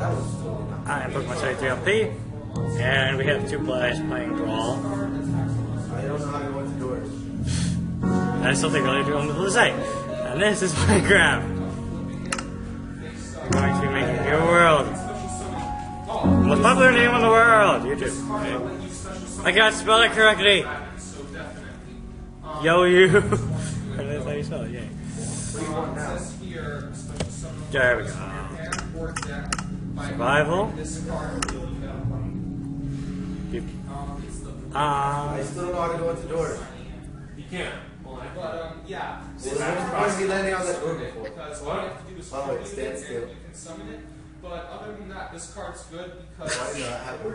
I am Pokemon 73LP, and we have two players playing Brawl. I don't know how to go into doors. And I still think really do on the site. And this is Minecraft. I'm going to be making your world. Most popular name in the world, YouTube. Okay. I got spell it correctly. Yo you. That's how you spell it, yay. What do you want now? There we go. Survival. You- I Um, still don't know how to go into doors. You can't. But um, yeah. Well, then what's the point landing on that door before? Because all you have to do is Oh, summon it it stands still. you can summon it. But other than that, this card's good because. Why did that happen?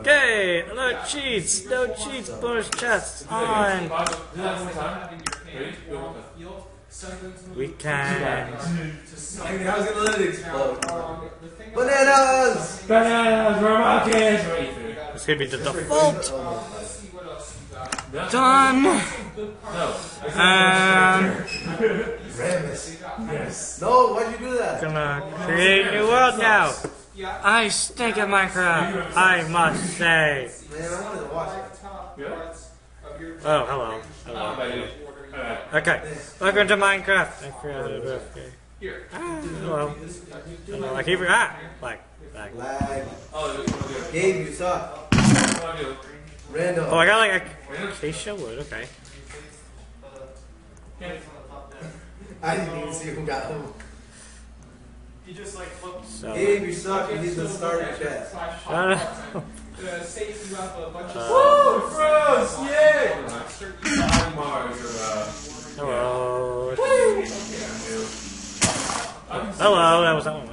okay, no cheats, no cheats, bonus chests on. Do that one more time. Having your hand Ready? on the field, send them to We can. to summon. I was gonna let it explode. Bananas! Bananas, rockets, ready food. This could be the default. Let's see what else you got. No. Done. Um, Ramus. Yes. No, why'd you do that? gonna create a new world now. I stink at Minecraft. I must say. Man, I wanted to watch it. Yeah. parts of your Oh, hello. Oh, hello. By Okay, welcome to Minecraft. I forgot it. Okay. Here. Ah, hello. Hello. I keep ah like like. Lag. Oh, you want to Gabe, you suck. do? What do you want to do? Random. Oh, I got like a acacia wood. Okay. I didn't even see who got who. You just like flip. So. Gabe, you suck. You need to start a chat. I don't know. Uh, say if you a bunch of. Woo! Froze! Yay! certain I'm Mars or, uh, Hello. yeah, Hello. That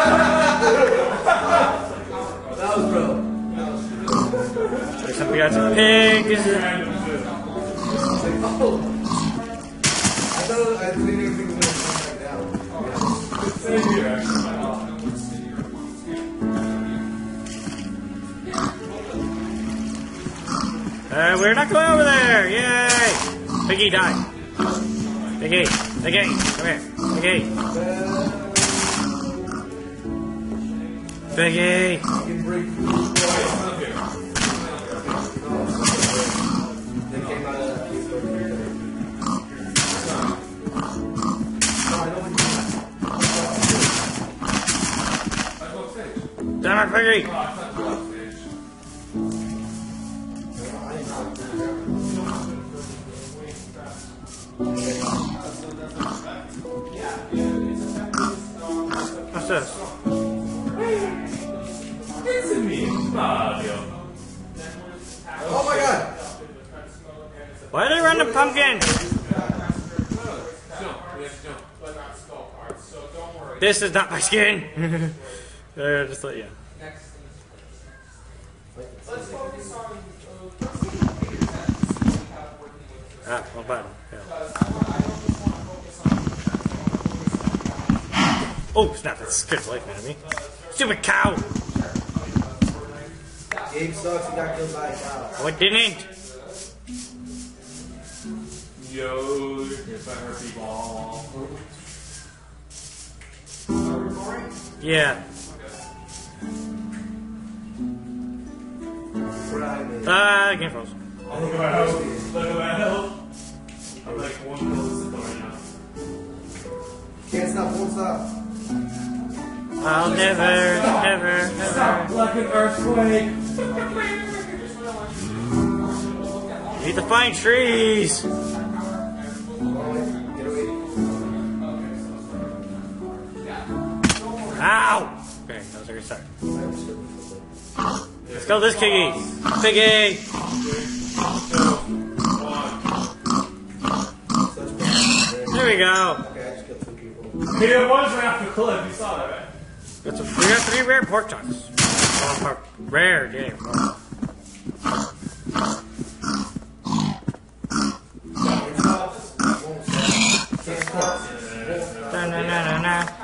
바라바라바라 This is not my skin. uh, just let yeah. Next. Let's focus on. Uh, let's see the figures that we have working with this. Ah, wrong button. Yeah. Because I, want, I don't just want to focus on. Oh, snap! That's scared the life out of me. Stupid cow! Gabe sucks, he got killed by a cow. Oh, it didn't. Yo, here's my herpy ball. Yeah. Right, Ah, the game froze. Look at my health. Look at my health. I'm like one pill to right now. Can't stop, won't stop. I'll never, never, never. Like an earthquake. Need to find trees. Ow! Okay, that was a good start. Let's go this piggy. Piggy. There we go. Okay, He was right off the cliff. You saw that, right? That's a, we got three rare pork chunks. Oh, rare game. Na, na, na, na, na.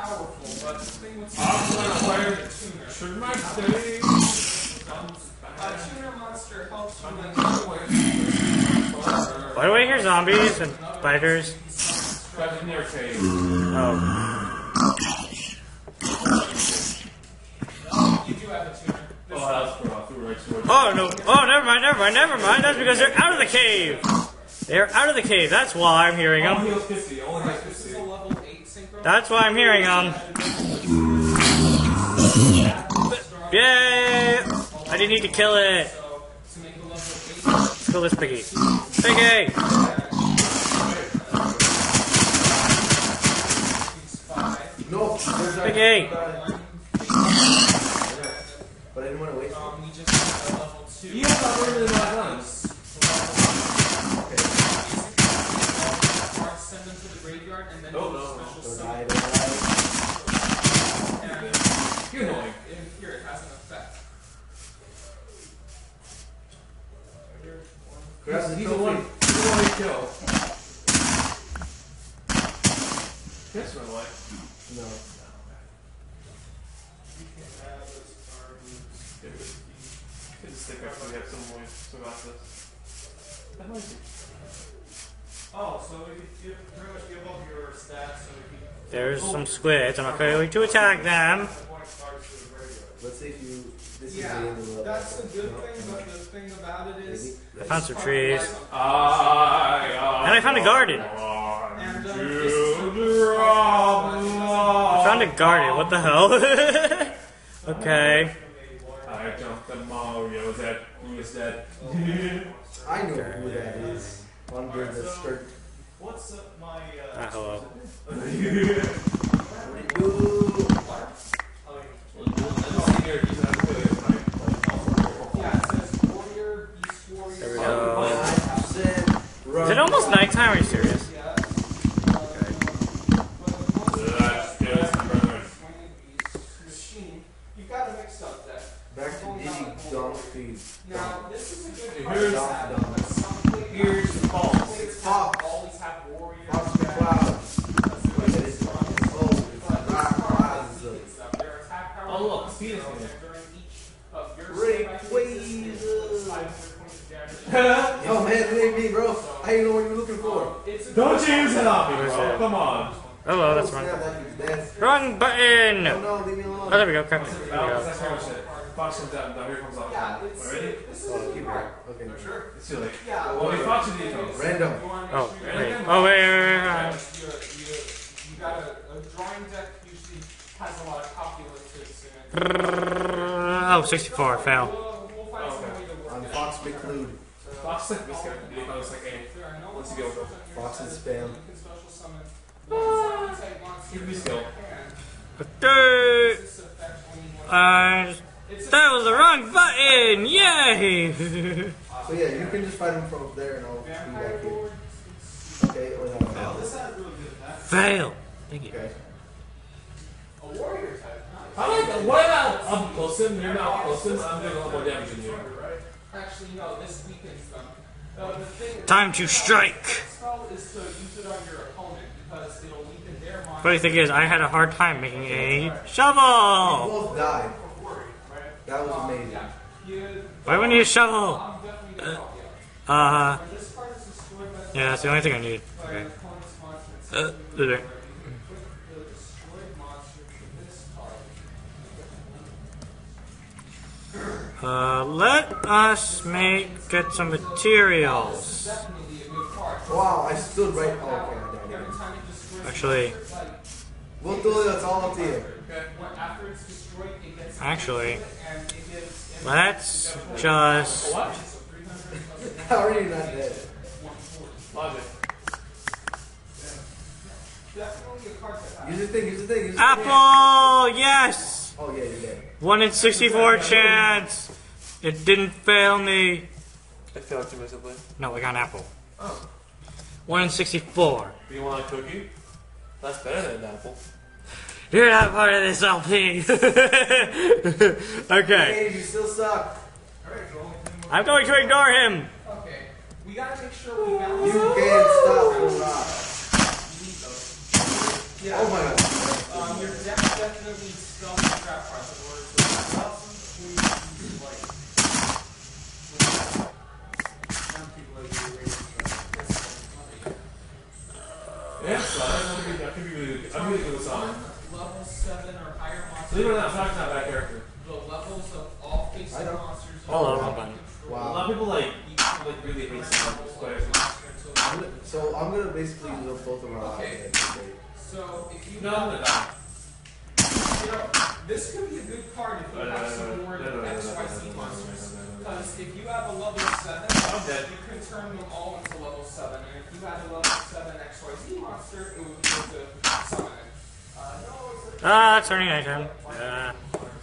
Should my stay? A tuner monster helps you. Why do I hear zombies and spiders? Oh. Oh, no! Oh, never mind, never mind, never mind. That's because they're out of the cave. They're out of the cave. That's why I'm hearing them. he was pissy. Only like This is pissy. a level 8 synchro. That's why I'm hearing them. Yay! I didn't need to kill it. So, to make a level 8, Let's kill this piggy. Piggy! use 5. No, there's not- Piggy! But I didn't want to waste it. Um, we just have a level 2. You have not really my guns. Send them to the graveyard, and then No, do a no, special Don't summon. die, don't die. And You're annoying. in here it has an effect. Grab the He's the one. trophy. He's the one you kill. This one, like. No. Get the stick up so we have some more. So about this. That might be. Oh, so if you give, pretty much give up your stats, so you There's some squids. I'm going to attack them. point cards to the graveyard. Let's see if you. This is Yeah, end of the that's the good thing, but the thing about it is. I found some trees. I, And I found a garden. And, um, this is- the I found a garden. What the hell? okay. I jumped the Mario. Is that who is that? I know who that is. Under the skirt. What's uh, my. Uh, Ah, hello. What do you do? yeah, it says warrior, beast warrior. There we go. 5% run. Is it almost nighttime? Are you serious? Yeah. Uh, but the most- That's just brother. machine. You've got to mix up that. Back to Diddy Donk Feed. Now, this is a good Here's- part to have, but some places- Here's the some false. places Fox. always have warriors. Fox McCloud. That's the way Look at it's it. run. Oh, it's But this rock card has rise. secret stuff. Their attack power Oh, look, bonus speed is and here. during each of your Great save actions, ways. it's 500 points of damage. Yo, man, it ain't me, bro. I didn't know what you were looking for. It's a Don't you use it on me, Where's bro. that? Come on. Hello, that's Snap wrong. like he's dead. Wrong button! Oh no, leave me alone. Oh, there we go. Crap. There we Now, go. that's how much it. Fox comes out. Now here comes out. Yeah, it's, Ready? this is Oh, keep card. it. Okay. Sure. It's too late. Yeah. Well, we Fox and Eco. Random. You wanna make Oh, wait. Oh, wait, wait, wait, wait. You, you, you got a, a drawing deck usually has a lot of calculators in it. Oh, 64. Fail. We'll, we'll find some way On Fox out. McCloud. Fox like this guy. Eco is like, hey, If there are no Let's go. monsters on your Fox and side, spam. Special summon one type monster Give me in skill. your hand. Okay. This effect only once- Uh, that was the wrong button! Yay! So yeah, you can just fight him from up there and I'll be Vampire back here. Okay, or that fail. This has really good effects. Fail. Thank you. Okay. A warrior type. Nice. I like that. What about up close him? You're not close him. I'm doing a lot more damage than you. Actually, no, this weakens them. Uh, Time to strike. spell is to use it on your opponent because it'll weaken their monster. Funny thing is, I had a hard time making a We shovel! both died. That was amazing. Why would I you shovel? I'm definitely gonna help you. Uh, When this card is destroyed by yeah, that's the only thing I need. Okay. an opponent's monster, it's Uh, there. you put the destroyed monster to this card. Uh, let us make, get some materials. Definitely a good card. Wow, I stood right. Oh, okay, I died. Every time it destroys Actually, like We'll do it. That's all up to you. when after it's destroyed, it gets actually, and it gives let's just, What? How are you not dead? Logic. definitely a card Use the thing. Use the thing. Use the thing. apple, yes! Oh yeah, you're dead. 1 in 64 chance. It didn't fail me. I failed too miserably. No, I got an apple. 1 in 64. Do you want a cookie? That's better than an apple. You're not part of this LP. okay. Hey, you still suck. Alright, Joel. anything more? I'm going to ignore him. Okay. We gotta make sure we balance. You can't stop the. Yeah. Oh my god. Um, your deck definitely needs stealth trap parts in order to balance them between these, like, some people are doing really Yeah, so I can be, I can be really good. I'm really good with uh, song. Level 7 or higher monsters. Believe it or not, Sonic's not a bad character. The levels of all I facing know. monsters. All are of them, under buddy. A Wow. lot of people like, like really hate Sonic players. I'm gonna- So I'm gonna basically use them both around. Okay. So, if you No, I'm gonna die. You know, this could be a good card if you No, no, have no, some no, more XYZ no, no, no, monsters. no, no, no, no. Because if you have a level 7, I'm you can turn them all into level 7. And if you had a level 7 XYZ monster, it would be able to summon it. Uh, no, a, Ah, it's turning nighttime. Uh,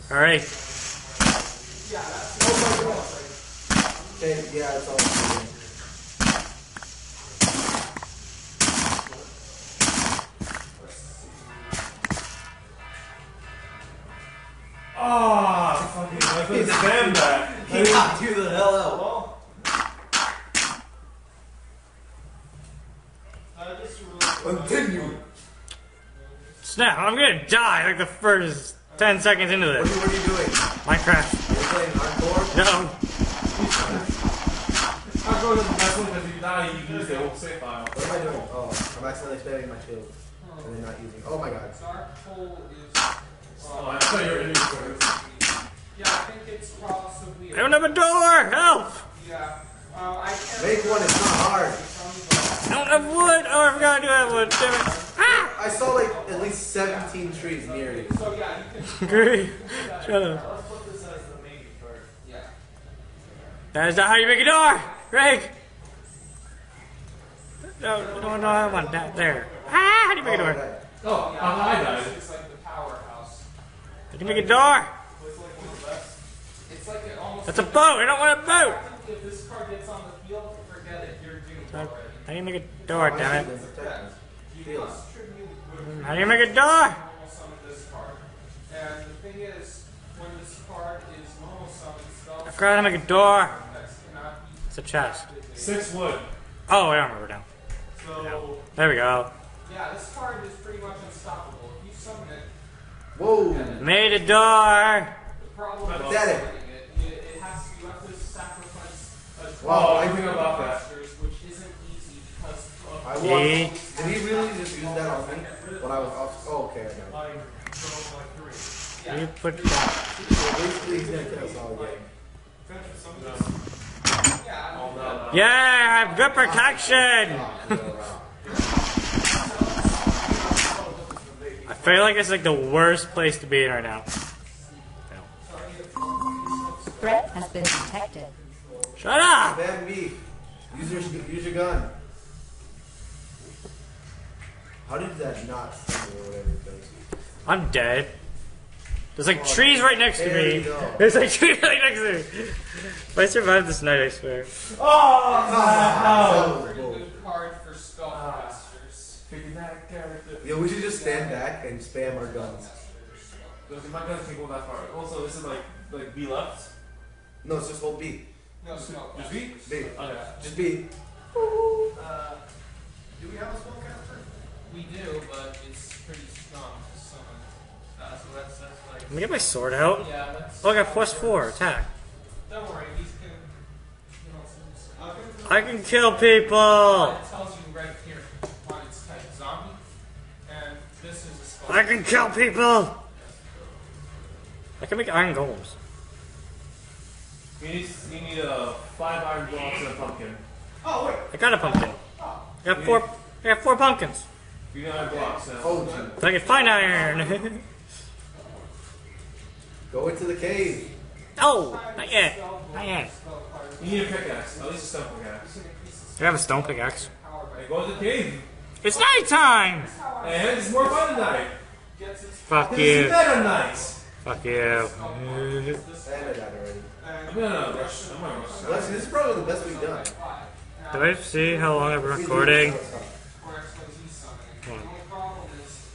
hurry. yeah, that's oh my God. Okay, yeah, it's all. Good. Ah, fucking, I couldn't stand that. He knocked you the hell out. Well, just really Continue. Snap, I'm gonna die like the first 10 seconds into What are, this. you, what are you doing? Minecraft. You're playing hardcore? No. I'm going to the best one because if you die, you lose the whole save file. What am I doing? Oh, I'm accidentally spamming my shield. And then not using. Oh my god. Dark hole is. Oh, I thought you were in your Yeah, I think it's possibly. I don't have a door! Help! Yeah. Uh, I can't. Make one, it's not hard. I don't have wood! Oh, I forgot to have wood. Damn it. Ah! I saw like at least 17 trees near you. So yeah, you can. Great. Shut up. Let's put this as the main card. Yeah. That is not how you make a door! Greg! No, no, no, I want that there. Ah, how do you make a Oh, door? okay. Oh, Yeah, I died. It's like. How do you make a door? It's like it almost. That's a boat! I don't want a boat! If this card gets on the field, forget it. You're doomed How do you make a door, damn shield it? is protected. You Field. must tribute How do you make a door? normal summon this card. And the thing is, when this card is normal summon I spells, forgot how to make a door. that's cannot be It's a chest. Six wood. Oh, I don't remember now. So, There we go. Yeah, this card is pretty much unstoppable. If you summon it, Whoa. Made a door! Pathetic. Wow, I think about that. monsters, which isn't easy because of I See? want. Did he really just use that on me? When I was off. Oh, okay, I got it. How do you put that? So basically, he's gonna kill us all again. yeah, I oh mean, no, no. Yeah, I have good protection! Oh, I feel like it's like the worst place to be in right now. Threat has been detected. Shut up! Ban me. Use your use your gun. How did that not sting or whatever it does? I'm dead. There's like oh, trees right next to me. There's like trees right next to me. If I survive this night, I swear. Oh, pretty good card for spellcasters. Figure that character. Yo, we should just stand back and spam our guns. Look, my guns can go that far. Also, this is like, like B left. No, it's just hold B. No, spell. Just B? B. Okay. Just B. Uh, Do we have a spellcaster? we do, but it's pretty strong to summon. Uh, so that's, that's like. Let me get my sword out. Yeah, that's. Oh, I got plus four attack. Don't worry, these can. You know, uh, I can kill people! It tells you right here on its type zombie, and this is a spell. I can kill people! I can make iron golems. You need, you need uh, five iron blocks and a pumpkin. Oh wait, I got a pumpkin. I got four. I got four pumpkins. You need iron blocks. Uh, Oh, gee. I can find iron. Go into the cave. oh, not yet. Not yet. you need a pickaxe. At least a stone pickaxe. I have a stone pickaxe. Hey, go to the cave. It's nighttime. And it's more fun at night. Fuck It's you. better night. Fuck you. And I died already. I'm gonna rush. I'm gonna rush. This is probably the best we've done. Do I see how long I've been recording? Or XYZ summoning. The only problem is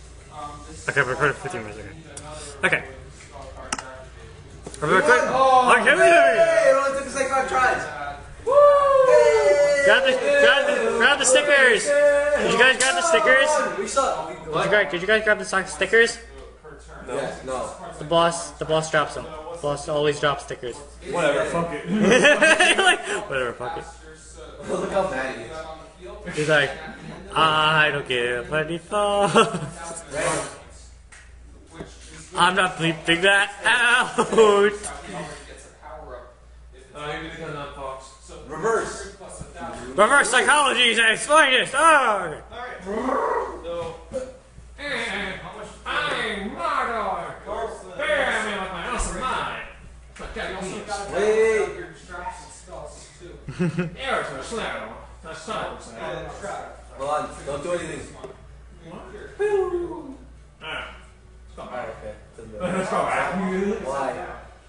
this hmm. Okay, recorded 15 minutes. Okay. Okay. spell card activated. Are we recording? Okay, oh, wait, wait, wait. Hey, it only took us like five tries. Grab the, grab the, grab the stickers. Did you guys grab the stickers? Did you guys, did you guys grab the stickers? Yes, no. The boss, the boss drops them. The boss always drops stickers. Whatever, fuck it. Like, whatever, fuck it. Look how mad he is. He's like, I don't give any thoughts. I'm not bleeping that out. Gets a power up. Uh, you need to come down, Fox. Reverse. Plus a thousand. Reverse psychology says, explain this. Oh. I'm Mordor! Bear me with my awesome mind! But that also gotta Wait. your traps spells too. errors are slow. That's not what I'm And trap. Hold on. Don't do anything. saying. Alright. Stop. Alright, okay. Doesn't matter. Let's go back. Why?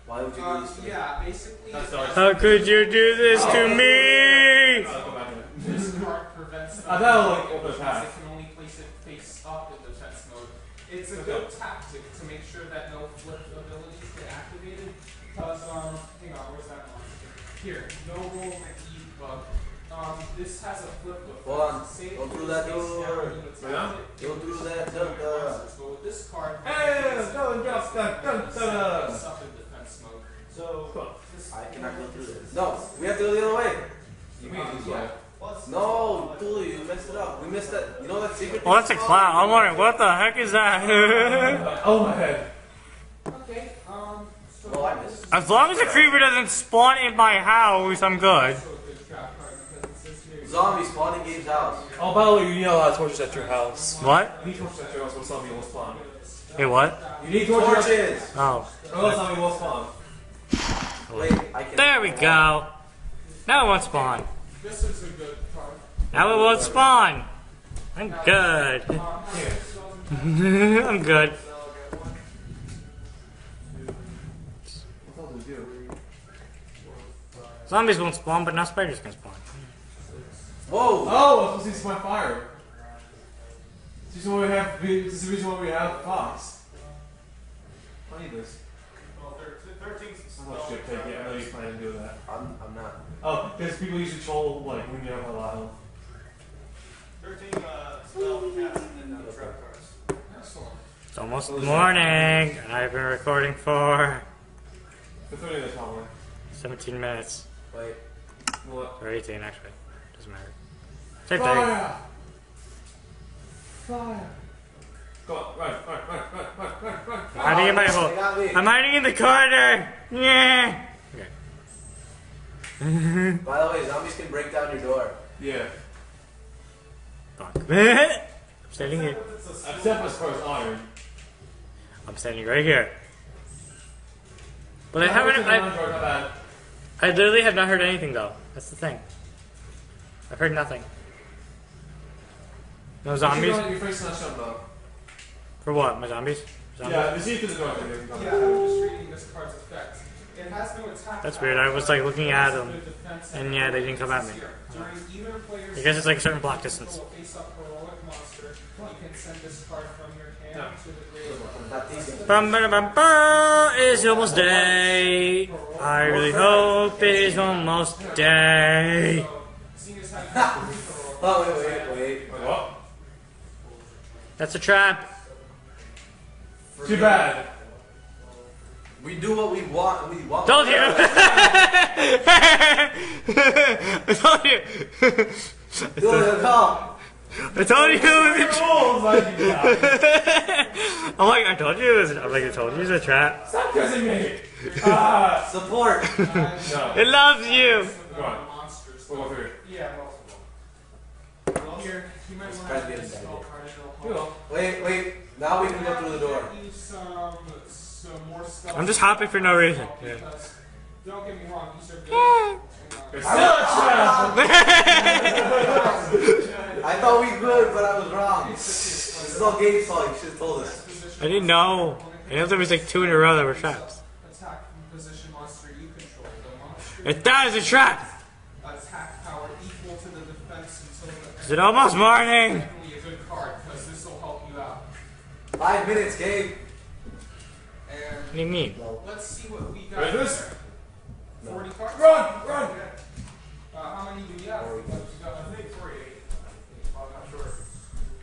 Why would you do this to me? yeah, basically, How could you do this to me? I'll go back in it. this card prevents that'll, like, open the Because. It can only place it face up in defense mode. It's a good tactic to make sure that no flip abilities get activated. Because, um, hang on, where's that monster? Here, no roll McGee bug. Um, this has a flip effect. Hold on. Say Go it through that door. down, you attack Yeah? it, Go through that. you Dun, dun. monsters. But with this card, Hey, don't drop that. Dun, dun, dun. face up in defense mode. So, Come on. this I cannot go through this. No, we have to go the other way. You mean this way? No, Tuli, you messed it up. We missed that. You know that secret? Well, that's a clown. I'm wondering, what the heck is that? Oh my head. Okay, um, so Oh, I missed. as long as the creeper doesn't spawn in my house, I'm good. also a good trap card because it says here. Zombie spawning Gabe's house. Oh, by the way, you need a lot of torches at your house. What? You need torches at your house or zombie will spawn. Hey, what? You need torches. Torches. Oh. Or else zombie will spawn. Wait, There we go. Now it won't spawn. This is a good card. Now it won't spawn. I'm good. I'm good. Zombies won't spawn, but now spiders can spawn. Whoa. Oh, it's supposed to see my fire. This is why we have. This is the reason why we have Fox. I need this. How much should take it? I know you plan to do that. I'm, I'm not. Oh, because people usually troll like when you have a lot of. It's almost morning, and I've been recording for The thirty is probably. 17 minutes. Wait. What? Or 18, actually. Doesn't matter. Same thing. Fire! Fire! Go on, run, run, run, run, run, run, run. I'm hiding in my hole. I'm hiding in the corner. Yeah. By the way, zombies can break down your door. Yeah. Fuck. I'm standing here. Except as far as iron. I'm standing right here. But I haven't. I, Not bad. I literally have not heard anything though. That's the thing. I've heard nothing. No zombies? Your face not shown though. For what? My zombies? zombies? Yeah, you see through the door. I. Yeah, I'm just reading this card's effect. It has no attack. That's weird. I was like looking at them. and yeah, they didn't come at me. During I guess it's like a certain block distance. face up heroic you can send this card from your hand to the graveyard. Not these. Bum, ba, bum, ba, It's almost day. I really hope it is almost day. Seeing as how you have three heroic Oh, wait, wait, wait. Wait, what? That's a trap. Too bad. We do what we want. We want. Told you. I told you. Do it, come. I told you it was a Oh. I'm like, I told you it was. I'm like, I told you it was a trap. Stop kissing me. Ah. Support. No. It loves you. Go on. monsters. We'll go through. Yeah, well. Here, you might want to Try to have get this inside spell it. card. You It'll know. Wait, wait. Now we can go through the door. Some, some more stuff. I'm just hopping for no reason. Yeah. Because, don't get me wrong, these are good. You're still a trap. I thought we could, but I was wrong. This is all Gabe's fault. You should have told us. I didn't know. I know there was like two in a row that were traps. Attack from position monster you control. The monster If that is a trap, attack power equal to the defense until the is it almost morning? definitely a good card because this will help you out. Five minutes, Gabe. And What do you mean? let's see what we got. Ready this? there. Forty cards. Run! Run! Uh, how many do we have? You got, I think forty-eight. I'm not sure.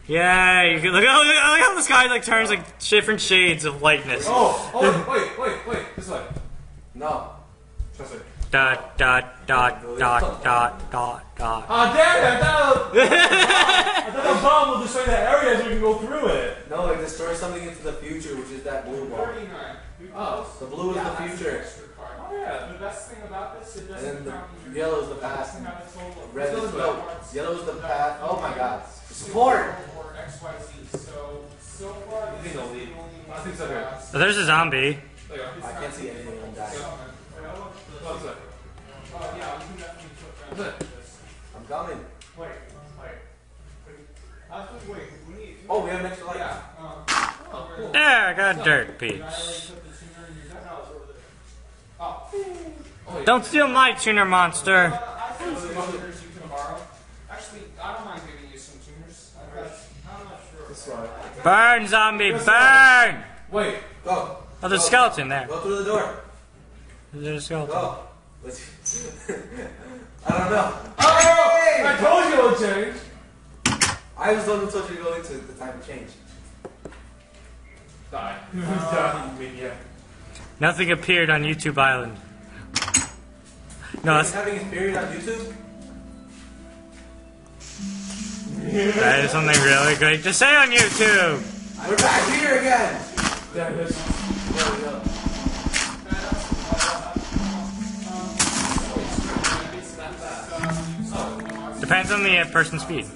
Yeah, you can look, look, look how the sky like turns like different shades of lightness. Oh, oh, wait, wait, wait. This way. No. Trust me. Dot dot dot dot dot dot dot. Ah, damn it! I thought, I thought the bomb will destroy the area so we can go through it. No, it destroys something into the future, which is that blue ball. Thirty-nine. Oh. The blue is the future. extra card. Oh, yeah. The best thing about this, it And doesn't then the count yellow is the past. doesn't have a total of Red is Let's no. Yellow is the past. Oh my god. Support! Or XYZ. So, so far, this is the only I think so, that here. has- Oh, there's a zombie. There you go. I can't see anything on that. I'm coming. Wait, wait. Actually, wait, we need. Oh, we have an extra light. Yeah, um. Oh, cool. There, I got a dirt Did I piece. already put the tuner in your deck? No, it's over there. Oh. Don't steal my tuner monster. Uh, I found some tuners you can borrow. Actually, I don't mind giving you some tuners. I've got, I'm not sure. This way. Burn, zombie, burn! Wait. Go. Oh, there's a skeleton there. Go through the door. There's a skeleton. Go. Let's I don't know. Oh! I told you it would change. I was the one who told you to go into the time to change. Die. Die, you. Nothing appeared on YouTube Island. No, He's that's, having his period on YouTube. that is something really great to say on YouTube. We're back here again. There it is. There we go. Depends on the uh, person's speed.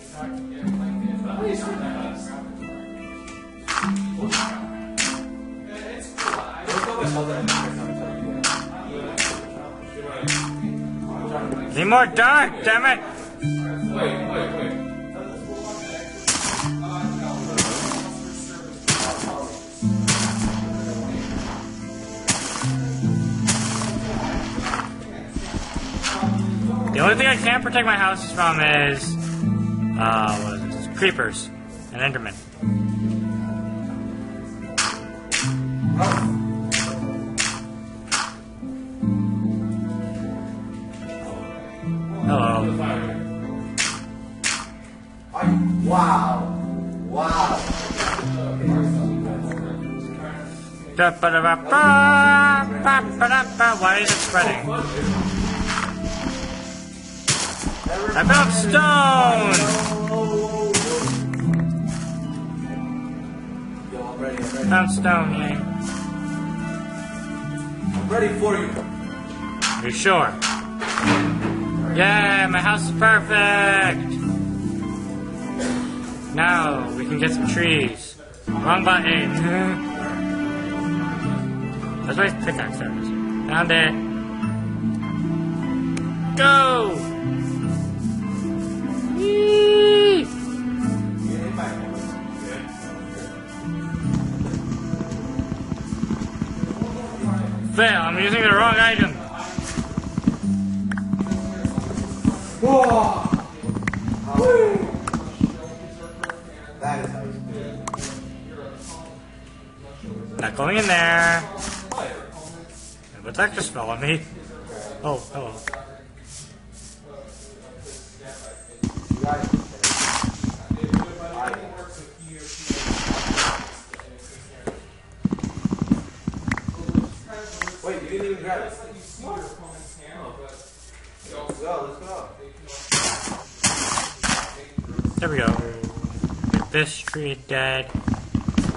Need more dark, damn it! Wait, wait, wait. The only thing I can't protect my houses from is, uh, creepers and endermen. Hello. Wow. Wow. Why is it spreading? I found stone! Yo, I'm ready. I'm ready. Found stone, yay. I'm ready for you. You sure? Yeah, my house is perfect! Now we can get some trees. Wrong button. That's why pickaxe there is. Found it. Go! I'm using the wrong item. Whoa. Not going in there. But that just fell on me. Oh, hello. You got it. Wait, you didn't even grab it. You see your opponent's hand, but you also Let's go. Let's go. There we go. Get this tree dead.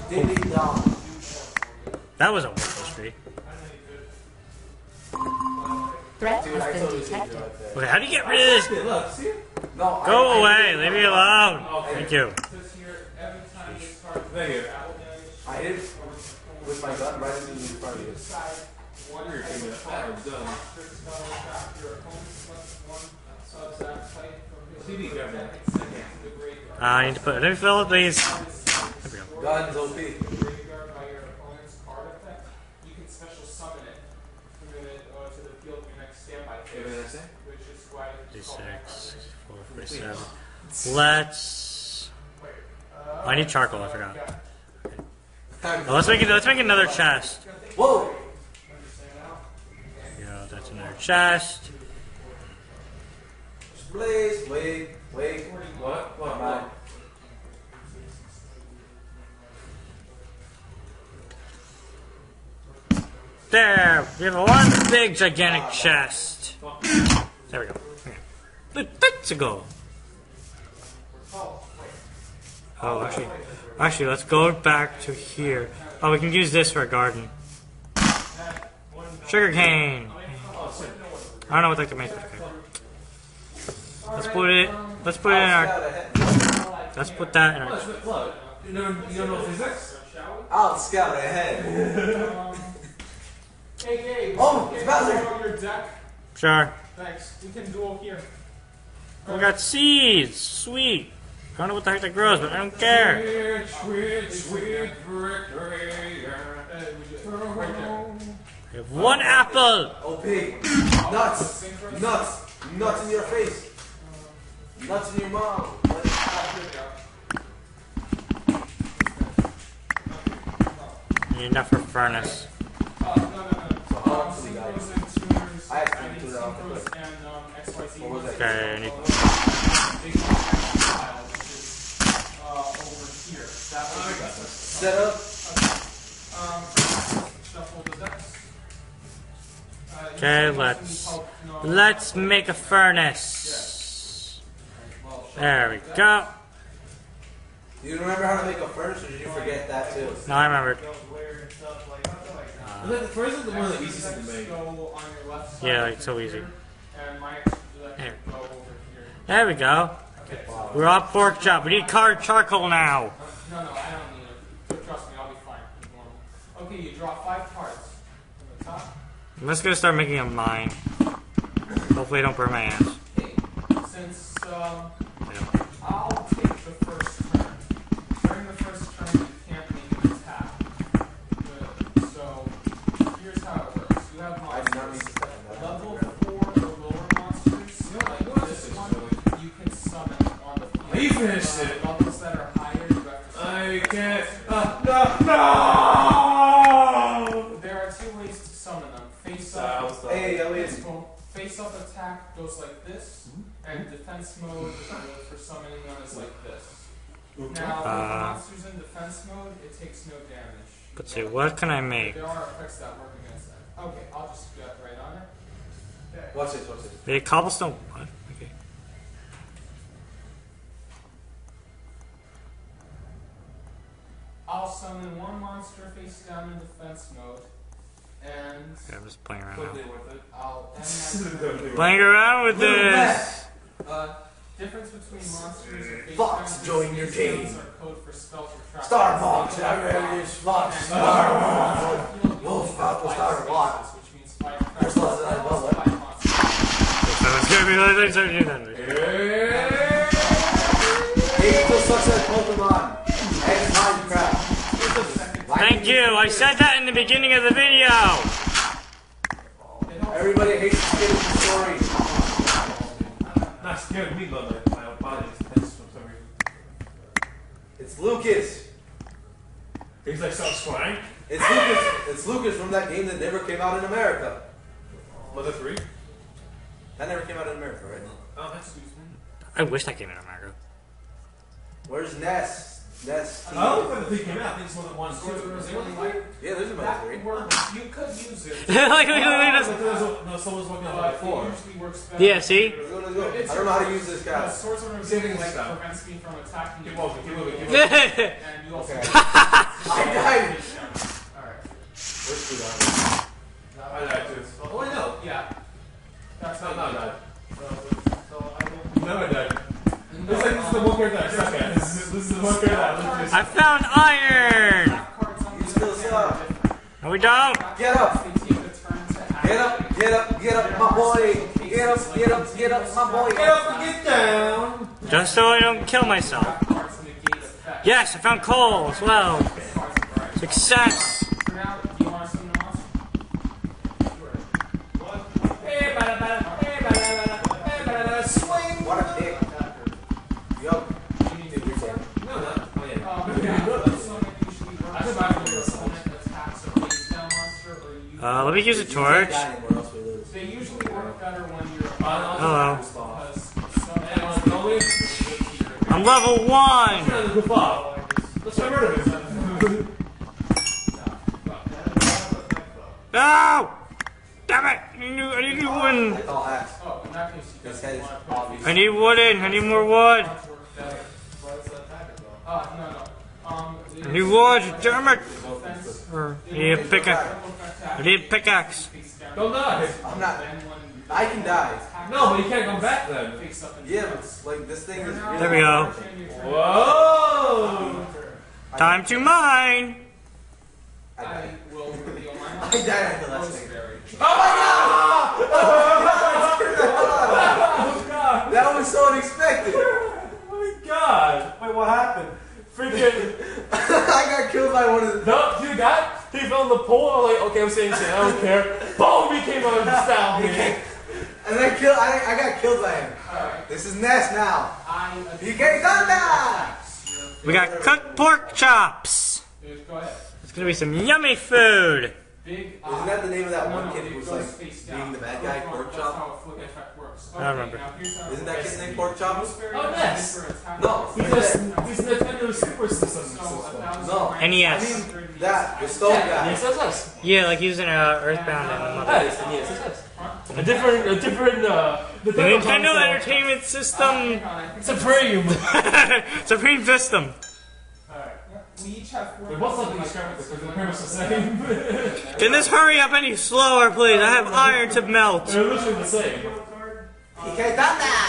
Ding ding. That was a worthless tree. Threat Dude, has been totally see you detected. right. Okay, how do you get rid of this? Look, see? No, Go I- away. Leave me alone. Thank you. Because here, every time this card Thank you. I hit with my gun right into the front of you. decide one You're type taking of it card. out, done. After spell attack, your opponent selects one subject type from his CD or Uh, I need to put. Let me fill these. There we go. Guns OP. The graveyard by your opponent's card effect, you can special summon it, move it to the field of next standby Give it a phase, which is why it's called D6, 4, 47. Let's. Wait, uh, I need charcoal, I forgot. Time. Well, let's make it. Let's make another chest. Whoa! Yeah, that's another chest. Please, wait, wait. What? What? What? There, we have one big gigantic chest. There we go. Okay. Let- Let's go. Oh, actually, actually, let's go back to here. Oh, we can use this for a garden. Sugar cane. I don't know what that can make. Okay. Let's put it. Let's put it in our. Let's put that in our. What? What? You don't, you don't know physics? I'll scout ahead. Hey, Gabe. Oh, it's Bowser. on your deck. Sure. Thanks. We can duel here. We got seeds. Sweet. I don't know what the heck that grows, but I don't care. Sweet, sweet, sweet victory. We just, right there. Have one apple. Oh, OP. Nuts. Nuts. Nuts in your face. Nuts in your mom. Need enough for furnace. Uh, no, no, no. Um, Hopefully, guys. synchros and tuners. I have to I need do that off the synchros and um, XYZ. What was? Okay, I need- Big file, which is uh, over here. That was Set up. Um, shuffle the decks. Uh, Okay, let's- Let's make a furnace. There we go. Do you remember how to make a furnace, or did you forget that too? No, I remembered. I think the first is the one of the easiest to make. On your left Yeah, over like so easy. here, And my extra deck There. go over here. There we go. We're all pork chop. We need car charcoal now. No, no, I don't need it. Trust me, I'll be fine. Okay, you draw five cards from the top. I'm just gonna start making a mine. Hopefully, I don't burn my ass. Since um, Yeah. I'll take the first turn. During the first turn, you can't make an attack. Good. So here's how it works. You have I did not mean monsters. to step on that. Level four or lower monsters, like this one, you can summon on the field. You finished Uh, it. Levels that are higher, you have to summon. I can't. Uh, no! No! There are two ways to summon them. Face Style, up. Hey, that Face, was face up attack goes like this, and defense mode for summoning them is like this. Now, with Uh. monsters in defense mode, it takes no damage. Let's see. What can I make? There are effects that work against that. Okay, I'll just get right on it. Watch this, watch this. The cobblestone. What? Okay. I'll summon one monster face down in defense mode, and Okay, I'm just playing around now. Totally worth it. I'll end my Playing around with this. Uh, difference between monsters and Fox, join your team. downs are code for spells or traps. Star Fox, I read this Fox. Star Fox. Wolf, Fox, Star Fox. Which means five There's lots of that, well, five monsters. So it's gonna be like this, you know. He still sucks at Pokemon. And Minecraft. Thank you. I said that in the beginning of the video. Everybody hates the skin of the story. Not scared of me, but like, my body is tense for some reason. It's Lucas. He's like, starts crying. It's Lucas. It's Lucas from that game that never came out in America. Mother 3? That never came out in America, right? Oh, that's I wish that came out in America. Where's Ness? Ness. I don't think the thing came out. I think it's more than one. Swords of two. Brazilian light. Yeah, there's a That Mother 3. would work. You could use it. like, look, look, look, but look. there's a- No, someone's working on But it it before. usually works better. Yeah, see? Let's go, go. I don't know how to use this The guy. Of Saving Brazilian light stuff. prevents me from attacking Keep you. moving, keep moving, keep moving. And you also. Okay. I died. Alright. Where's Scoot I died too. Oh, wait, no. Yeah. That's No, how no, I. So I will. No, I died. It's like this is the one character I suck at. This is, this is the one character I literally I found iron. You still suck. No, we don't. Get up. They take a turn to Get up, get up, get up, my boy. Get up, get up, get up, my boy. Get up and get down! Just so I don't kill myself. Cards negate effect. Yes, I found coal as well. Cards are right. Success. For now, do Uh, let me use a torch. die anymore, else we lose. They usually work better when you're Hello. because Hey, some wanna know me? I'm level one. I'm trying to goof off. Let's get rid of him. No! Damn it! I need, I need wooden. I call axe. Oh, in that case, you This guys guy is want to obvious. I need wooden. I need more wood. Uh, no, no. Um, I need wood. Damn it! Or need a pickaxe. I need a pickaxe. Don't die. I'm not. I can die. No, but you can't come back then. face up and Yeah, but like this thing is. Really There we go. Whoa! Time to mine. I I died. will reveal my I died at the last thing. Roseberry. Oh my god! That was so unexpected. My god! Wait, what happened? Freaking. I got killed by one of the. No, dude, that he fell in the pool. I was like, okay, I'm saying shit. I don't care. Boom! He came out and stabbed me. And I killed. I, I got killed by him. Alright, This is Ness now. I'm PK Thunder! We got cooked pork chops. Go. It's gonna be some yummy food. Big Isn't that the uh, name of that one kid who was like being the bad guy, pork how chop? A flick effect. I remember. now here's how Isn't that it kid's works. name Pork Chop? Oh, yes. No. He's just he's Nintendo Super System. System. No. NES. I mean that the stone guy. Yes, yes, yes. Yeah, like using uh, Earthbound and Mother. Yes, yes, yes. A different, a different, uh, The Nintendo Entertainment System Supreme. Supreme System. We each have four. It was something described because the premise was the same. Can this hurry up any slower, please? I have iron to melt. They're literally the same. PK Thunder!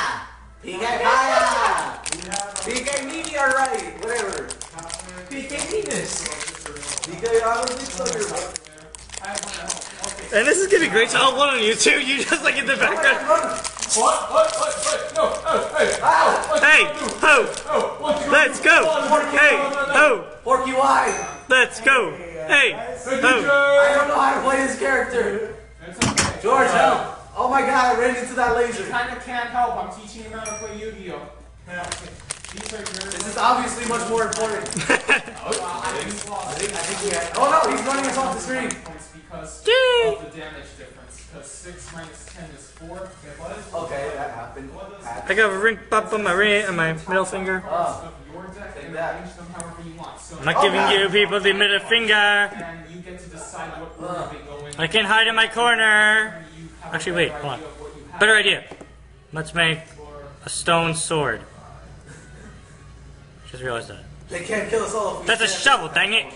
PK Fire! PK Meteorite! Whatever. PK penis. PK And this is gonna be great to upload on YouTube. You just like in the background. What? What? What? What? No. Oh, hey. What Hey, you gonna do? ho! Oh, Let's go! Hey, ho! Porky Wide! Let's go! Hey, Hey, ho! I don't know how to play this character. George, help! Oh my god, I ran into that laser. Kind of can't help. I'm teaching him how to play Yu-Gi-Oh. These are your. This is obviously much more important. Oh, well, I just. I think, I think we had. Oh no, he's running us off the screen. Points because Yay. of the damage difference. Because six minus ten is four. Okay, that happened. I got a ring pop on my ring on my middle finger. Oh. Of your deck Take and that. arrange them however you want. So I'm not giving you people the middle finger. and you get to decide what order ah. they go in. I can't hide in my corner. Actually, wait, hold on. idea of what you have Better idea. Let's make a stone sword. Just realized that. They can't kill us all That's a shovel, dang it.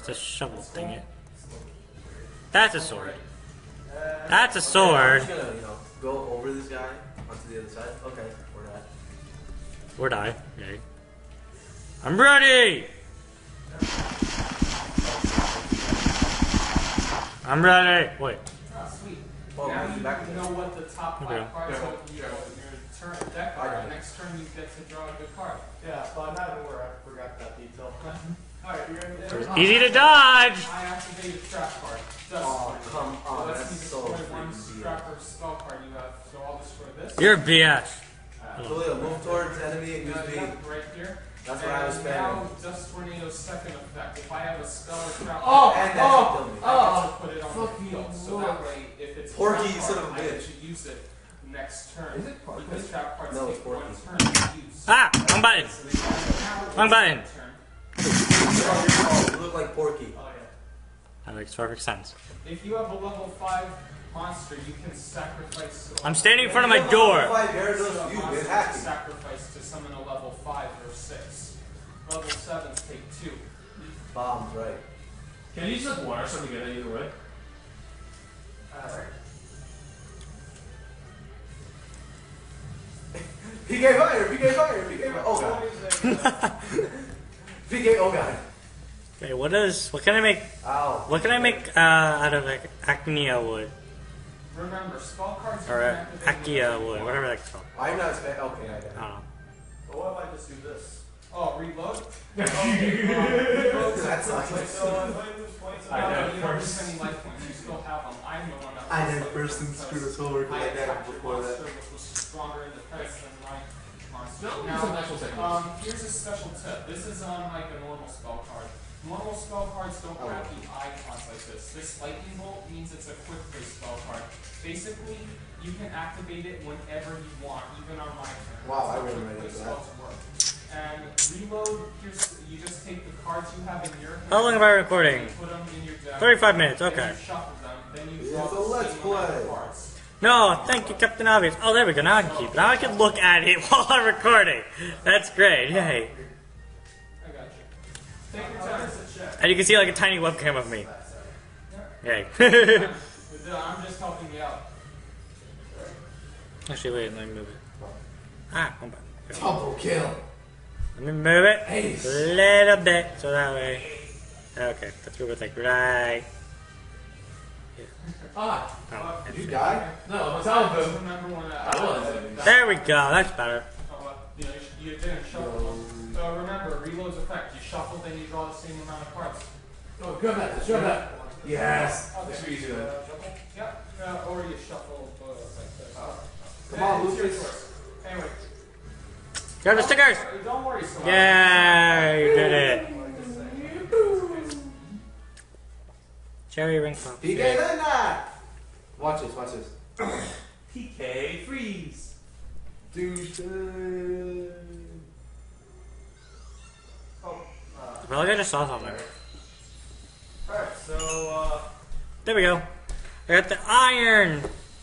It's a shovel, dang it. That's a sword. That's a I'm sword. just gonna, you know, go over this guy onto the other side. Okay, we're not. Or die. Okay. I'm ready! I'm ready! Wait. Sweet. Oh, now you back know what the top Okay. five cards of your, your turn deck are. Next turn you get to draw a good card. Yeah, but not where I forgot that detail. Alright, you're in It's easy to dodge! I activated trap card. Dust Oh, Storm. come on, Lets that's me so one freaking scrap or spell card you have. So I'll destroy this. You're BS. Julio, move towards enemy and use Uh, B. right here. That's what I was And spamming. Now, Dust Tornado's second effect. If I have a spell or trap Oh, card, And that should kill me. I get to put it on the field. So that way, if it's a Porky, trap son card, of a I get bitch. to use it next turn. Is it Porky? Because trap cards No, take one turn to use. Ah! Wrong button! Wrong button! Turn. Oh, you look like Porky. That makes perfect sense. If you have a level 5 monster, you can sacrifice. I'm standing in front of my door. Five Gyarados, So a you monster been hacking. sacrifice to summon a level 5 or 6. Level 7s take 2. Bombs, right. Can you use like water something to get it either way? PK fire, PK fire, PK fire. Oh god. PK, oh god. Okay, what is what can I make Ow. what can I make uh, out of like acnea wood? Remember, spell cards Or are uh, activated akia wood, whatever that's called. I'm not spa- Okay, I got it. don't know. But what if I just do this? Oh, reload? That's not So if I lose points, I No, know. no, you don't lose any life points. You still have them. I'm the one that I did first and screwed us over because I I died attacked before that. which was stronger in defense than my. No, Now, some actual. Um, here's a special tip. This is on like a normal spell card. Normal spell cards don't Oh. have the icons like this. This lightning bolt means it's a quick play spell card. Basically, you can activate it whenever you want, even on my turn. Wow, I That's how really quick ready for that. work. And reload, here's, you just take the cards you have in your hand. How long am I recording? you Put them in your deck. 35 minutes, then okay. you shuffle them, then you Yeah, so the let's same amount of play. cards. No, thank you, Captain Obvious. Oh, there we go. Now I can keep it. Now I can look at it while I'm recording. That's great. Yay. I got you. Take your time. And you can see like a tiny webcam of me. Yay. I'm just helping you out. Actually, wait, let me move it. Ah, hold on. Double kill. Let me move it Ace. a little bit so that way. Okay, let's move it like right. Ah, Oh, Did you die? no, my I telephone. just remember when I, I was. there we go. That's better. Oh, uh, you, know, you, you didn't shuffle. So remember, reload's effect. You shuffle, then you draw the same amount of cards. Oh, grab that, grab that. Yes. Okay. This should be easy then. Yep. Uh, or you shuffle uh, like this. Come on, it's your Lucas. Anyway. Grab the stickers. Don't worry so much. Yay, you did it. Cherry ring pop. PK then that. Watch this, watch this. PK freeze. Douche. Oh, I feel like I just saw something. Alright, so, uh, There we go. I got the iron.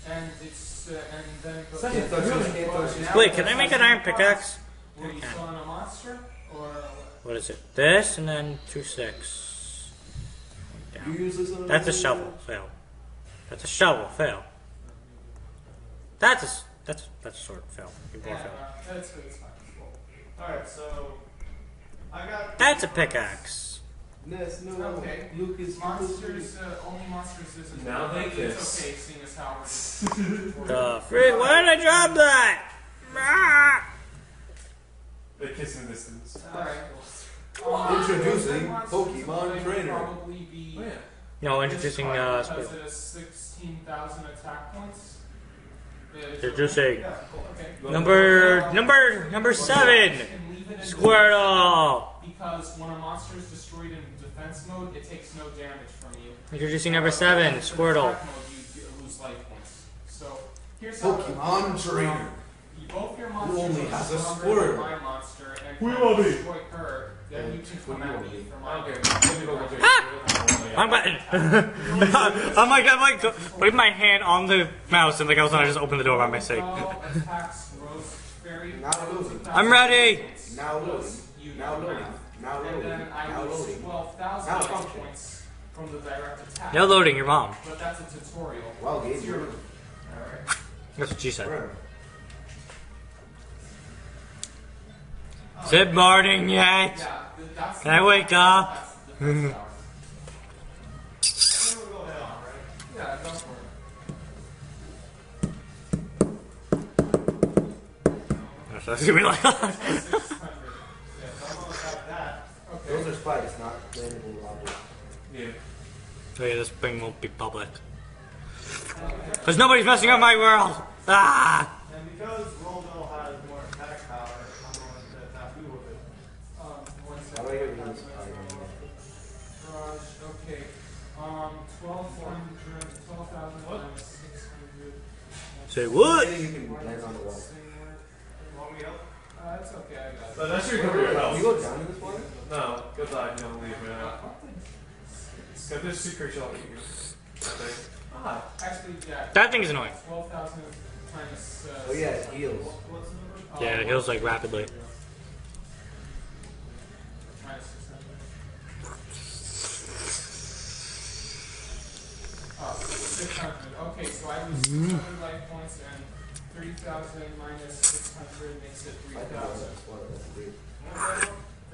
and it's, uh, and then it goes. Second, Can't touch this, can't touch this. Wait, can I make an iron pickaxe? Were you still on a monster? Or What is it? This and then two six. You use this on That's a shovel. Fail. That's a shovel. Fail. That's a s- that's that's a sword. Fail. You Yeah, fail. uh, that's, that's fine. Alright, so I got That's a pickaxe. Yes, no. Okay. Lucas. Monsters, uh, only monsters isn't. Now they It's okay, seeing as how we're The freak! Why did I drop that? Ah! They kiss in the distance. Alright. Introducing Pokemon Trainer. Probably be Oh yeah. No, this introducing uh, because it has 16,000 attack points. Yeah, it's- Introducing Yeah, cool, okay. number number number seven. You can leave it in Squirtle. Because when a monster is destroyed in defense mode, it takes no damage from you. Introducing number seven. Squirtle. attack mode, you get- lose life points. So here's how it Pokemon trainer. You- both your monsters only are has a stronger Squirtle. than my monster, and Who if you I wanna be? destroy her, then you can come at me for my Okay. damage. Let me go with you. Wrong button. I'm like I'm like putting my hand on the mouse and like I was gonna just open the door by mistake. Well, attacks Rose Fairy. Now loading. I'm ready. Now loading. Now loading. Now loading. then I Now loading. Now life function. from the direct attack. No loading, your mom. But that's a tutorial. Wow, It's Gabe, you're Alright. That's what she said. It morning yet? Yeah, th- that's Can I wake up? That's the defense tower. Yeah, go for it. That's gonna be like. 600. Yeah, so almost at that. Those are spikes, not. Yeah. Oh yeah, this thing won't be public. Cause nobody's messing up my world. Ah! and because Roldo has more attack power, I'm going to attack you with it. Um, one How do I second. get rid of this? Garage, okay. Um, 1200, 12,000 minus 600. Say what? You can land on the wall. Want me to? Uh, it's okay, I got it. But that your Can health. you go down in this water? No, good luck. You don't leave me now. Got this secret shell keep you. I. Ah. Actually, yeah. That thing is annoying. 12,000 minus. Uh, Oh yeah, it heals. What's the number? Yeah, it heals like rapidly. Minus 600. Oh, 600. Okay, so I lose 600 mm-hmm. life points and 3,000 minus 600 makes it I can go in 3,000. this water, that's great.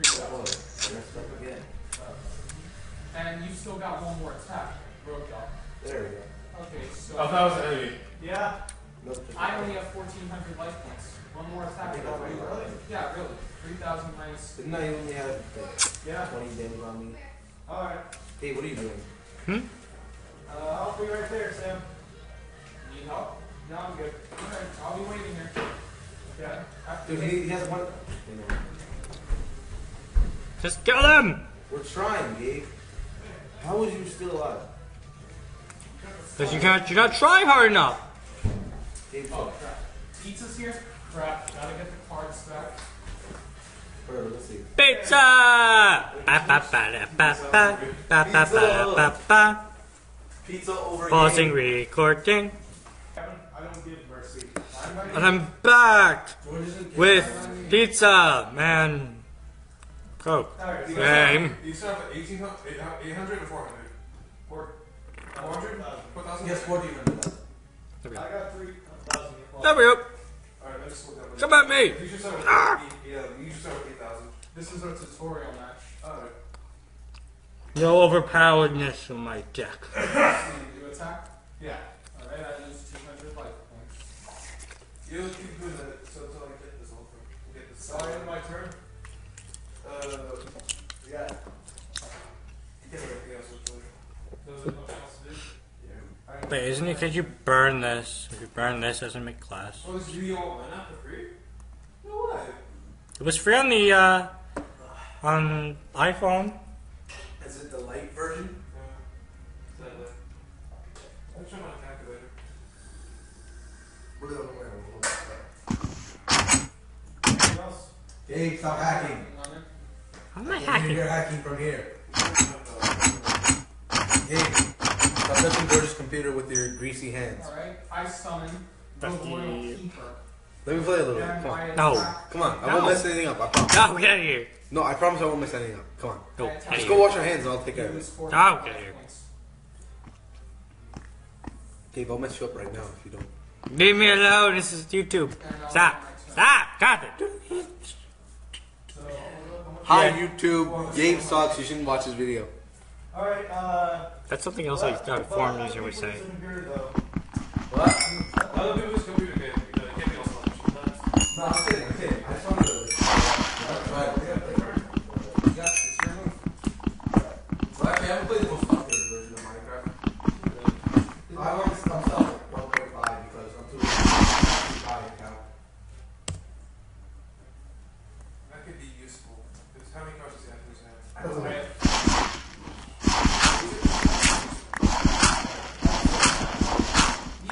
3,000. Water. Messed up again. And you still got one more attack, Road Dog. There we go. Okay, so Oh, that was an enemy. Yeah. I only have 1,400 life points. One more attack. think that's and I'll right. be- Yeah, really. 3,000 minus. Didn't I only have like Yeah. 20 damage on me? Alright. Hey, what are you doing? Hmm? Uh, I'll be right there, Sam. Need help? No, I'm good. Alright, I'll be waiting here. Yeah. Dude, he, he has one. Just kill them! We're trying, Gabe. How is you still alive? Because you can't, you're not trying hard enough. Gabe, Oh crap. Pizza's here? Crap. Gotta get the cards back. whatever, let's see. Pizza! Ba, Pizza over Pausing Gabe. recording. I don't give mercy. And I'm back with pizza, man. Coke. Game. You start at 1800, 800 or 400? Four- 400? 4,000? Yes, 14 hundred. I got three thousand. There we go. Alright, let's slow down. Come at me. You should start with Ah! yeah, you should start with 8,000. This is our tutorial match. Alright. No overpoweredness in my deck. You attack? Yeah. Alright, I lose 200 life points. You keep doing that so, so I get this whole thing. We'll get this. Sorry, end my turn. Uh, Yeah. you get everything else with George. Those are else to do. Yeah. Wait, isn't it because you burn this? If you burn this, it doesn't make class. Oh, this you all went out for free? No way. It was free on the, uh, on iPhone. Is it the light version? Uh, is that like, I'm trying my calculator. What is Anything else? Gabe, stop hacking. On it. How am I You're hacking? hacking from here. Gabe, stop touching George's computer with your greasy hands. Alright, I summon the That's Royal Keeper. Let me play a little bit. Come on. No. Come on. I No. won't mess anything up. I promise. No, get out of here. No, I promise I won't mess anything up. Come on. Go. I Out attack- of Just here. go wash your hands and I'll take care of it. 400 Oh, life get here. points. Gabe, I'll mess you up right now if you don't. Leave me alone. This is YouTube. And I'll Stop. end my turn. Stop. Stop it. So, Hi, Yeah. YouTube. Gabe sucks. You shouldn't watch this video. Alright, uh. That's something else like a forum user would say. What? Other people's computer game, uh, can't be all selfish. No, I'm kidding. I'm kidding. I just wanted to. Try it. You got this. Your move. Well, actually, I haven't played the most popular version of Minecraft. I want to I'm selling 1.5 because I'm too too high account. That could be useful. Because how many cards does he have in his hand? I don't know. Alright.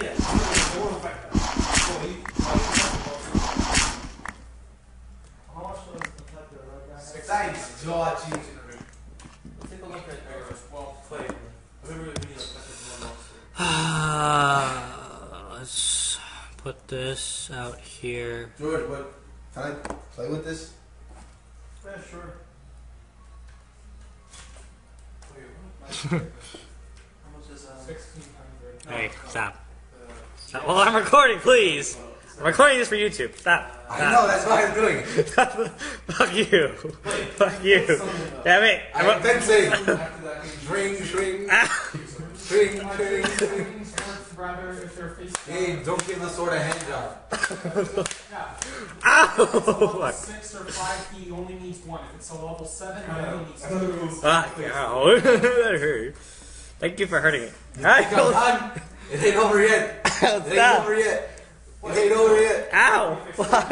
Yes. They won't affect that. Well, he, How much does the protector right now? Thanks, George. Take a look at your well played. I remember the video that was one monster. Uh, let's put this out here. George, what? Can I play with this? Yeah, sure. Wait, How much is uh? 1600. Hey, stop. Stop. Well, I'm recording, please. I'm recording this for YouTube. Stop. I know. That's why I'm doing it. Fuck you. Fuck you. Damn it. I'm fencing. after that, String, string, Ah. String, My string, string. things work rather if they're face Gabe, don't give the sword a hand job. Yeah. Ow. Level six or five, he only needs one. If it's a level seven, he only needs two. Fuck. Ow. that hurt. Thank you for hurting it. Because I'm, it ain't over yet. It ain't Stop. over yet. It ain't over yet. Ow. Fuck.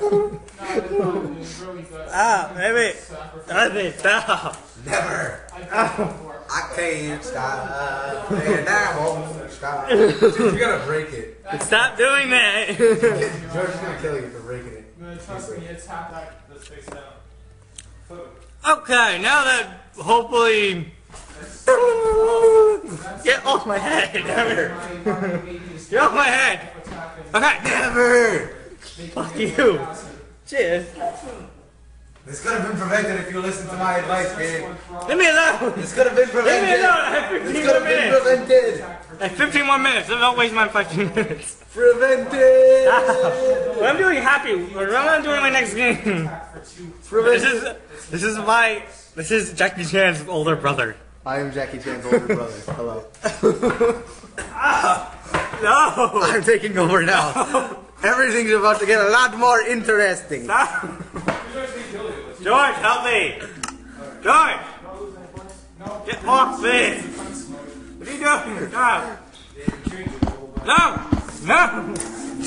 No, it's not. It's really good. Ah, baby. Sacrifice. Stop it. Stop. Never. I did that before. I can't stop. And I won't stop. Dude, you gotta break it. Stop doing that. George's gonna kill you for breaking it. No, Trust me, it's happened. Let's face down. okay, now that hopefully. Get off my head. Never. Get off my head. Okay. Never. Fuck you. Cheers. This could have been prevented if you listened to my advice, Gabe. Leave me alone. This could have been prevented. Leave me prevented. alone. I have This 15 could more have been minutes. prevented. I have 15 more minutes. Don't waste my 15 minutes. Prevented. Well, I'm doing happy. I'm not doing my next game. Prevented. This is this is my this is Jackie Chan's older brother. I am Jackie Chan's older brother. Hello. ah, No. I'm taking over now. Everything's about to get a lot more interesting. Stop. George, help me. George. Get off me. What are you doing? Stop. No. No.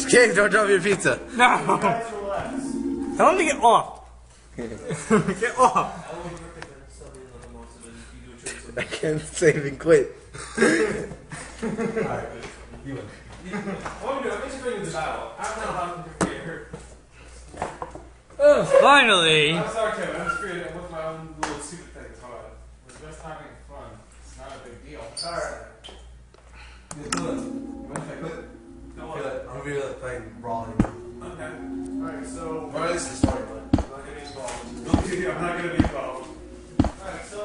Gabe, don't drop your pizza. No. Guys, relax. Tell him to get off. get off. I can't save and quit. Alright. You win. What are we doing? I'm integrating the battle. I'm not allowed to interfere. Oh, finally! I'm sorry, Kevin. I'm just creating with my own little stupid things. Hold on. We're just having fun. It's not a big deal. Alright. You do it. You mind if I quit? No, I feel like- I'm gonna be like playing brawling. Okay. Alright, so. Or at least the story, but. I'm not gonna be involved. I'm not gonna be involved. Alright, so.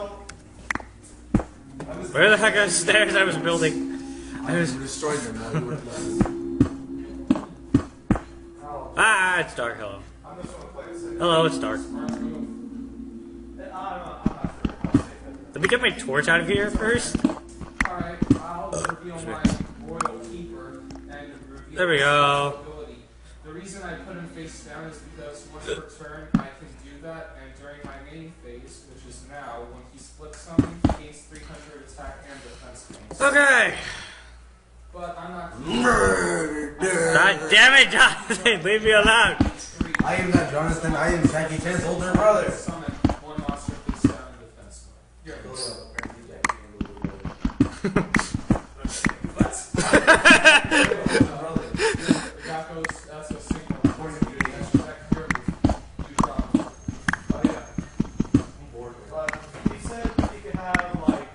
Where the heck are the stairs I was building? I was destroyed them now. You would Ah, it's dark. Hello. I'm just gonna play this. Hello, it's dark. I'm not, I'm not sure. I'll say that. Let me get my torch out of here first. Alright, I'll reveal my royal keeper and reveal There we go. The reason I put him face down is because once per uh. turn I can do that, and during my main phase, which is now, when he splits something, he gains 300 attack and defense points. Okay. But I'm not. God damn it, Jonathan! Leave me alone. I am not Jonathan. I am Jackie Chan's older brother. Summon one monster face down in defense mode. Here. That goes, that's a signal. According to the check here, you drop. Oh yeah. I'm bored. But he said he could have like.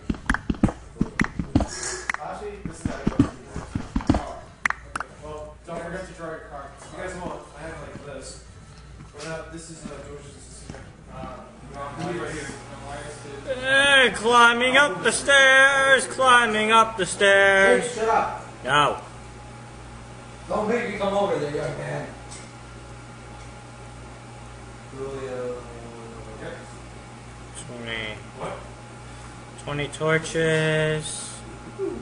Actually, this is not going Oh, okay. Well, don't forget to draw your card. You guys won't. I have like this. But uh, this is uh, George's. Uh, Um, right here. Minus the- Eh, climbing up the stairs, climbing up the Hey, stairs. shut up. No. Don't make me come over there, young man. Julio. 20. What? 20 torches.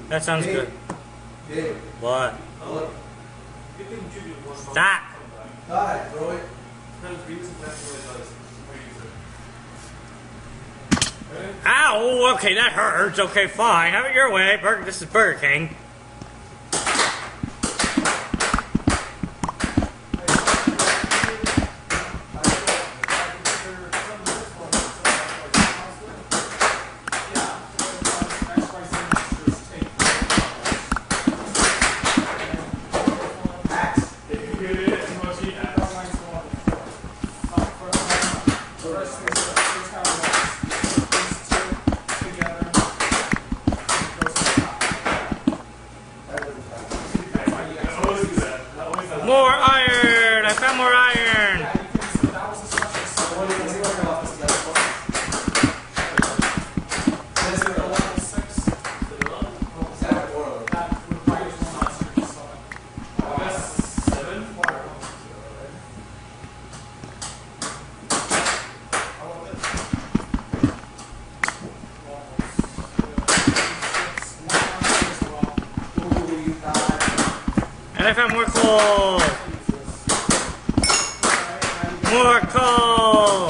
That sounds good. David. What? One. Stop! Die, throw it. Sometimes reason that's what it does. Ow! Okay, that hurts. Okay, fine. Have it your way. Burger, this is Burger King. More iron! I found more iron! And I found more coal! More coal!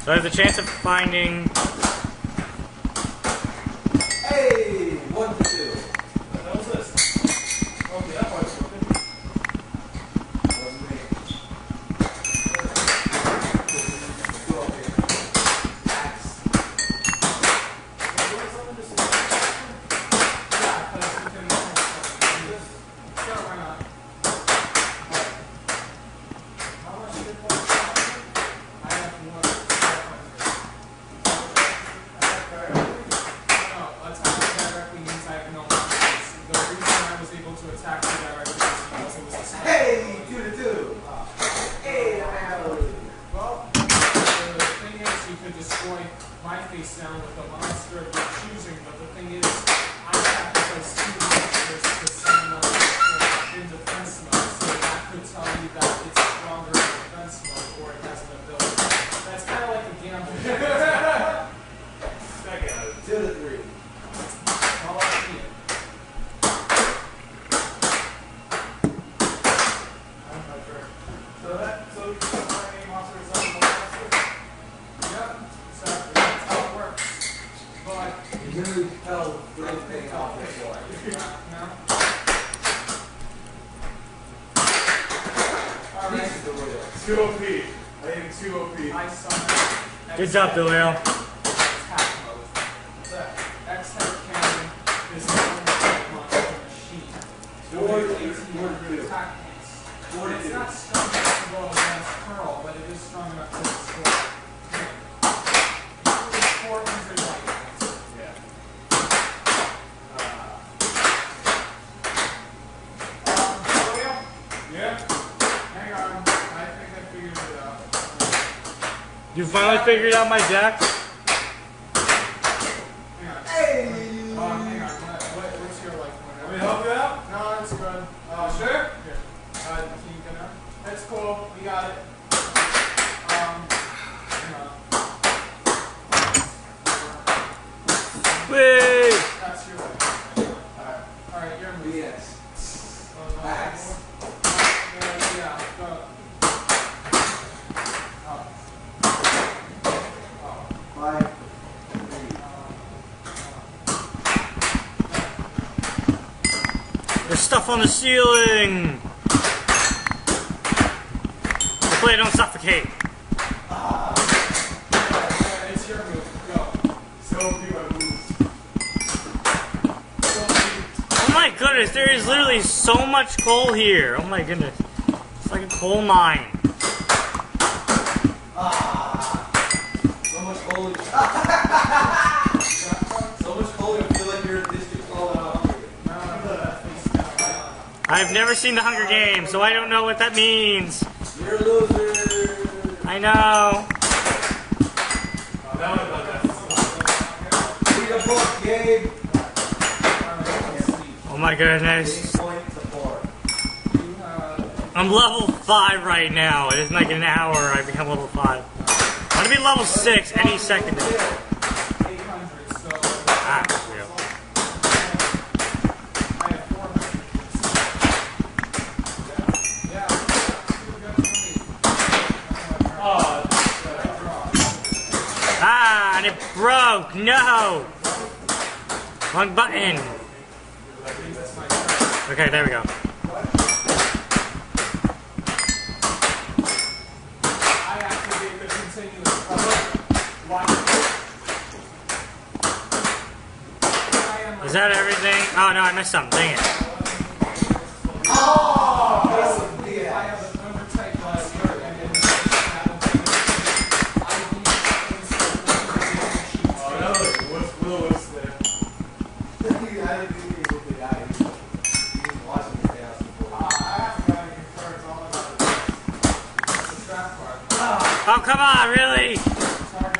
So I have the chance of finding. Hey, one to two. That was this. Okay, that part's broken. Wasn't me. Go up here. Axe. Hey, two to two. Hey, I have a Well, the thing is, you could destroy my face down with a monster of your choosing, but the thing is, I sacrifice two monsters to summon a monster in defense mode, so that could tell you that it's stronger in defense mode or it has an ability. That's kind of like a gamble. two to three. All up to you. So that, so you can find any monster or something like that. Yep, exactly. That's how it works. But You really tell everything off the floor. now. Alright. Two OP. I am two OP. I summon. Good job, Bilal. Figured out my deck? The ceiling! Hopefully I don't suffocate. Oh my goodness, there is literally so much coal here. Oh my goodness. It's like a coal mine. I've never seen the Hunger Games, so I don't know what that means. You're a loser. I know. Oh, now I know that. Read a book, Gabe. Oh my goodness. Eight point to four. You have I'm level 5 right now. It is like an hour I become level 5. I'm gonna be level 6 any second. 800, so. Ah, real. I have 400. Yeah, yeah, good for me. Oh, Ah, and it broke. No. Wrong button. Okay, there we go. Is that everything? Oh no, I missed something. Dang it. I have an undertype blaster and then that'll be I oh, that was what's Will was there. I didn't think he was with the guy. He was watching his chaos before. Uh, I haven't got any cards all about it. It's a trap card. Oh come on, really? Target one X-Weapon monster unit. Player's draw Oh, card all skill shot. currently controlled He went in. and equal to the It's there. It's on the floor. That would be a Right big here, card right if I here. had it, but it's not on Library card.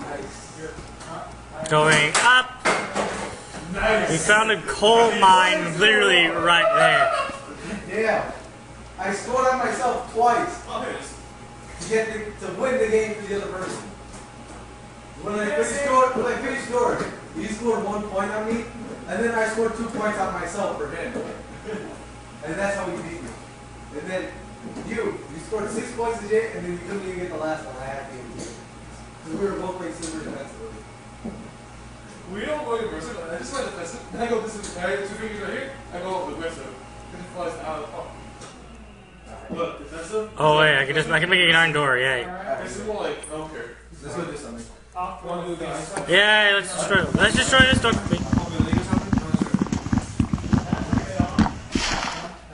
Nice. Going up. We found a coal mine literally right there. Yeah. I scored on myself twice win the game for the other person. When I finished scored, when I finished scoring, he scored one point on me, and then I scored two points on myself for him. And that's how he beat me. And then you, you scored six points a day, and then you couldn't even get the last one. I had to. Because we were both playing super defensively. We don't go aggressive. I just like defensive. Then I go this is I have two fingers right here. I go aggressive. Because it flies out of the park. Oh wait, I can just I can make an iron door. Yay! This is more like I. Let's go do something. One of these. Let's destroy. Let's destroy this door. Wait. I'll be a league or something. I'm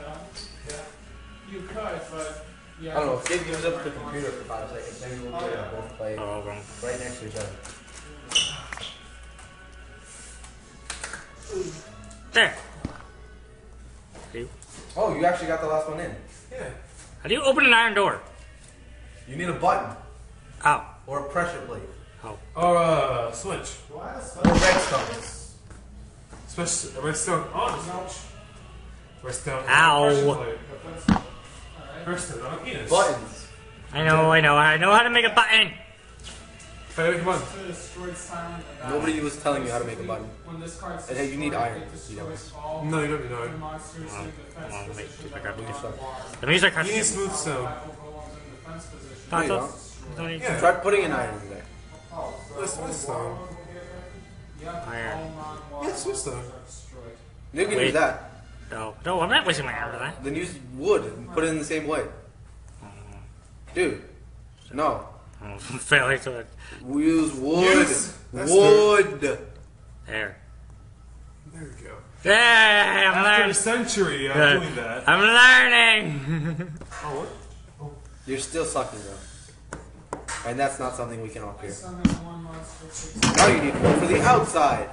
not sure. You could, but yeah. I don't know, if Gabe gives up the computer for five seconds, maybe we'll play, both play Oh, wrong. right next to each other. There. Oh, you actually got the last one in. Yeah. How do you open an iron door? You need a button Oh. or a pressure plate. Oh. Or uh, switch. Or redstone. Switch. Redstone on. Oh, switch. Redstone. Ow. Redstone on penis. Buttons. I know, I know, I know how to make a button. Hey, come on. To destroy silent about Nobody was telling you how to make a button. When this card's And hey, you need iron, you know. No, you don't need the iron. monsters in defense I'll make- position I that got are blue on stuff. bar. Let me use our You need smooth stone. By overwhelming. Don't need Yeah. Try putting an iron in there. Let's switch though. Iron. Yeah, switch though. You can Wait. do that. No, no, I'm not wasting my iron for. Then use wood and put it in the same way. Dude. No. Oh, failure to it. We use wood. Use- that's wood. There. There we go. Yeah, I'm After a learning. century of Good. doing that. I'm learning. Oh, what? Oh. You're still sucking though. And that's not something we can all hear. Summon one monster, six Now you need one for the outside.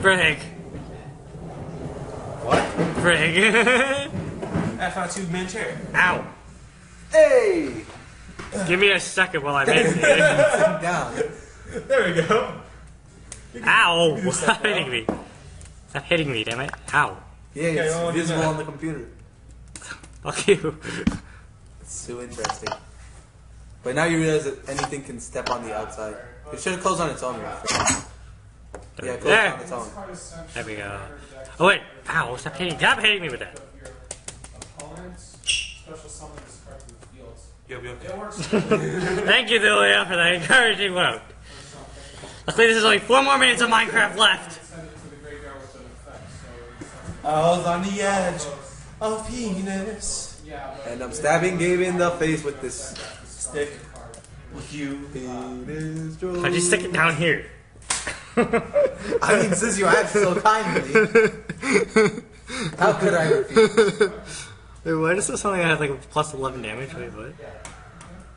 Brig. What? Brig. F out two man chair. Ow. Hey! Give me a second while I make it. Sit down. There we go. Ow. Stop hitting me. Stop hitting me, damn it. Ow. Yeah, it's well, visible on the computer. Fuck you. It's so interesting. But now you realize that anything can step on the outside. It should have closed on its own. Right? Yeah, closed There. on its own. There we go. Oh wait. Ow. Stop hitting. Stop hitting me with that. of your opponents. Special summon this card to the field. You'll be okay. It works Thank you, Delia, for that encouraging vote. Luckily, there's only four more minutes of Minecraft left. send it to the graveyard with an effect, so it's I was on the edge of penis. And I'm stabbing Gabe in the face with this Stick with you. penis I just stick it down here. I mean, since you asked so kindly, how could I refuse? Wait, why does this something that had like a plus 11 damage? Wait, what?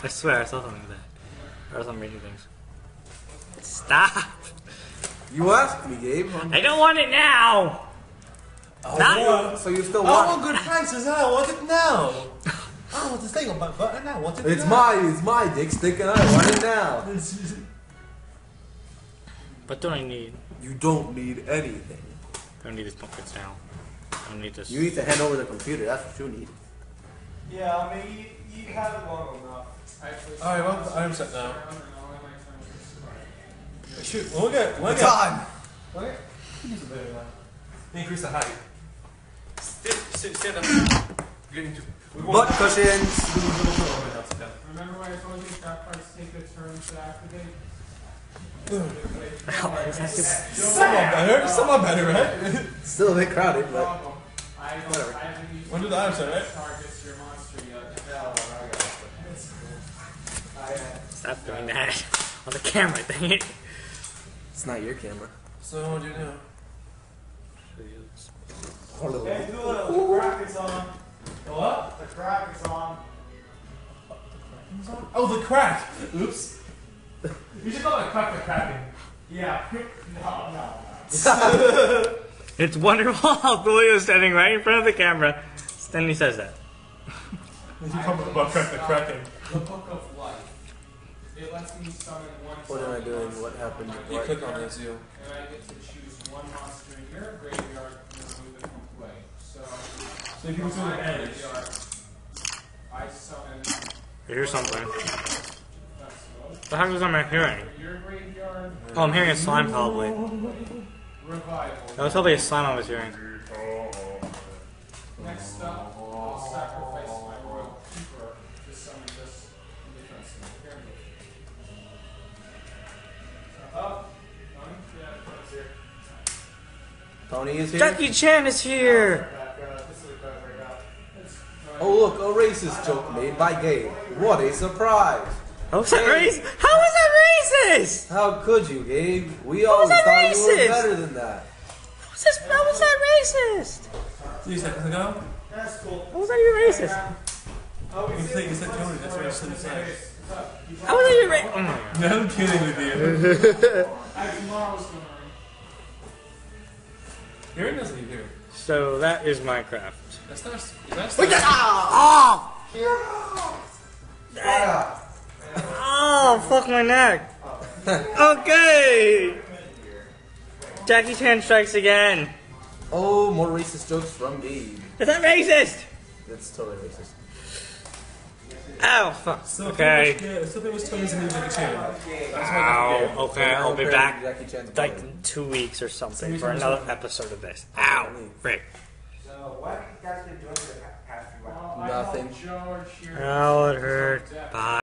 I swear I saw something like that. Or some reading things. Stop! You asked me, Gabe. I don't want it now! Oh, Not- So you still I want want good prices. I want it now. I want this thing on my butt and I want it it? It's now. my, it's my dick stick and I want it now. What do I need? You don't need anything. I don't need this pumpkins now. I don't need this. You need to hand over the computer. That's what you need. Yeah, I mean, you, you have it long enough. actually. Alright, well, I'm set now. Round and all I like to do is Shoot, when we get, when we It's get, on. when we get, increase the height. Sit, sit, stand up. Getting to, we Butt cushions. Remember when I told you trap cards take a turn to activate? Someone better, someone better, right? Still a bit crowded, but Problem. I don't, I haven't used Wanna do the item set, right? targets your monster yet. Stop doing that on the camera, dang it. it's not your camera. So what do you do? Hey, do it. The crack is on. What? The crack is on. Oh, the crack. Oops. You should call it crack the cracking. Yeah. No, no. It's wonderful how Julio is standing right in front of the camera. Stanley says that. You come about crack the cracking. The Book of Life. It lets me summon one What am I summon doing? What happened? You click on this, you. And I get to choose one monster in your graveyard and remove it from play. So, So you can from do my an edge. I summon Here's something. That's mode. The heck is on my hearing? Oh, I'm hearing a slime probably. That was probably a slime I was hearing. Next up, I'll sacrifice my royal keeper to summon this defense pyramid. Up. None? Yeah, it's. Tony is here. Jackie Chan is here! Back, this is the card I got. Oh look, a racist joke made by Gabe. What a surprise! Oh, how was that racist? How that racist? How could you, Gabe? We always that thought you were better than that. How was, this, how was that racist? Three seconds ago. That's cool. How was that even racist? Oh, You think you said Tony, that's what I said inside. How was that even racist? Oh my god. No, I'm kidding with you. I tomorrow's gonna Hearing doesn't even hear. So that is Minecraft. That's not. That's Look not. at Oh! Oh, fuck my neck. Oh. Okay! Jackie Chan strikes again. Oh, more racist jokes from Gabe. Is that racist? That's totally racist. Oh, fuck. So Okay. Yeah, something was Tony's new Jackie Chan. That's Ow. Okay, I'll be back like in two weeks or something for another episode of this. Ow! Frick. So, what have you guys been doing for the past few hours? Nothing. helped George here. Oh,